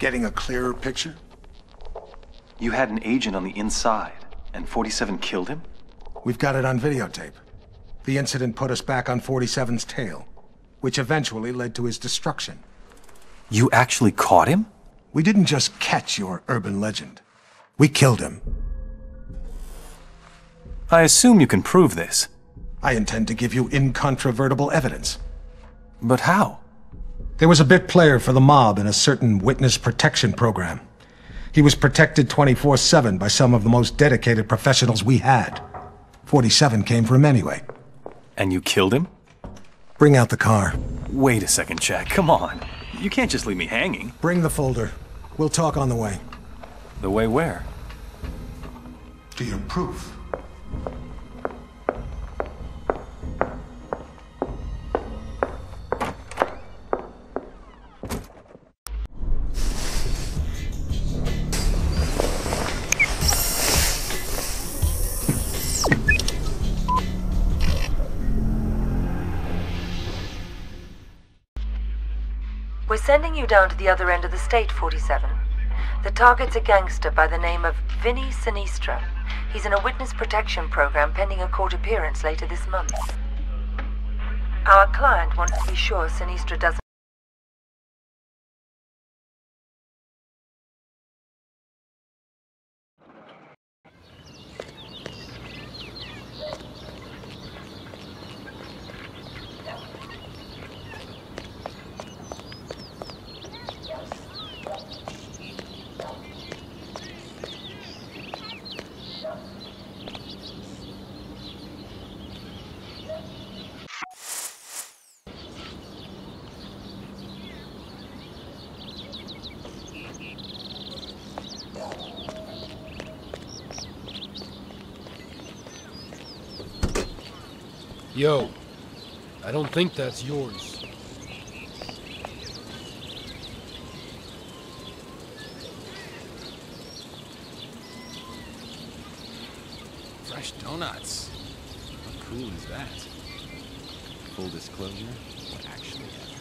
Getting a clearer picture? You had an agent on the inside, and 47 killed him? We've got it on videotape. The incident put us back on 47's tail, which eventually led to his destruction. You actually caught him? We didn't just catch your urban legend. We killed him. I assume you can prove this. I intend to give you incontrovertible evidence. But how? There was a bit player for the mob in a certain witness protection program. He was protected 24-7 by some of the most dedicated professionals we had. 47 came for him anyway. And you killed him? Bring out the car. Wait a second, Jack. Come on. You can't just leave me hanging. Bring the folder. We'll talk on the way. The way where? To your proof. We're sending you down to the other end of the state, 47. The target's a gangster by the name of Vinnie Sinistra. He's in a witness protection program pending a court appearance later this month. Our client wants to be sure Sinistra doesn't. Yo, I don't think that's yours. Fresh donuts. How cool is that? Full disclosure, what actually happened.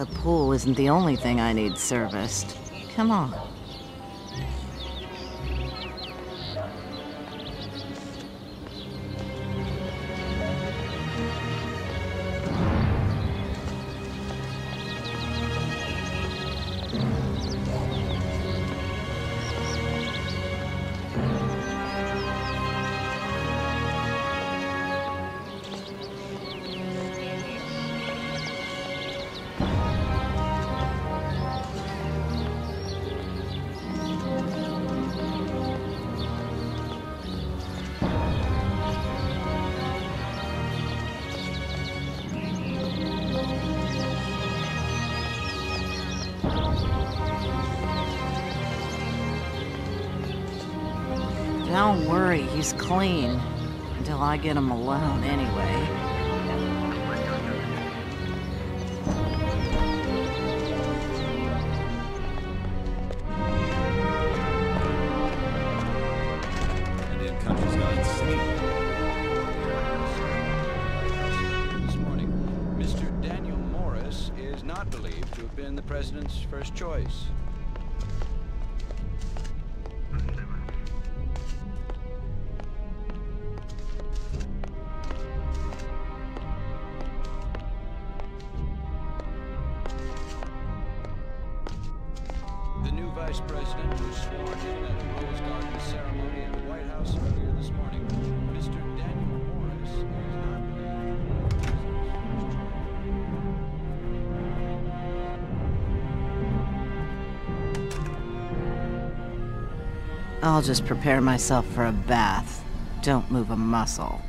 The pool isn't the only thing I need serviced. Come on. Worry, he's clean. Until I get him alone, anyway. And in country's gone sleep. This morning, Mr. Daniel Morris is not believed to have been the president's first choice. I'll just prepare myself for a bath. Don't move a muscle.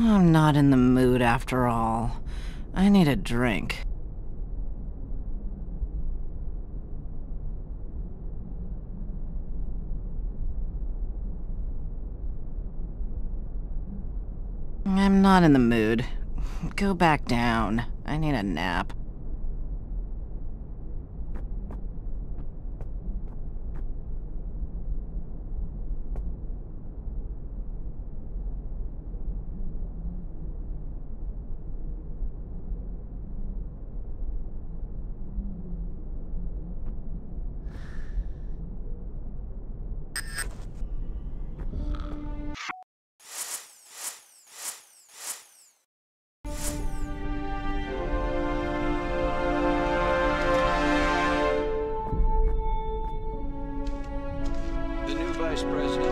I'm not in the mood after all. I need a drink. I'm not in the mood. Go back down. I need a nap. President.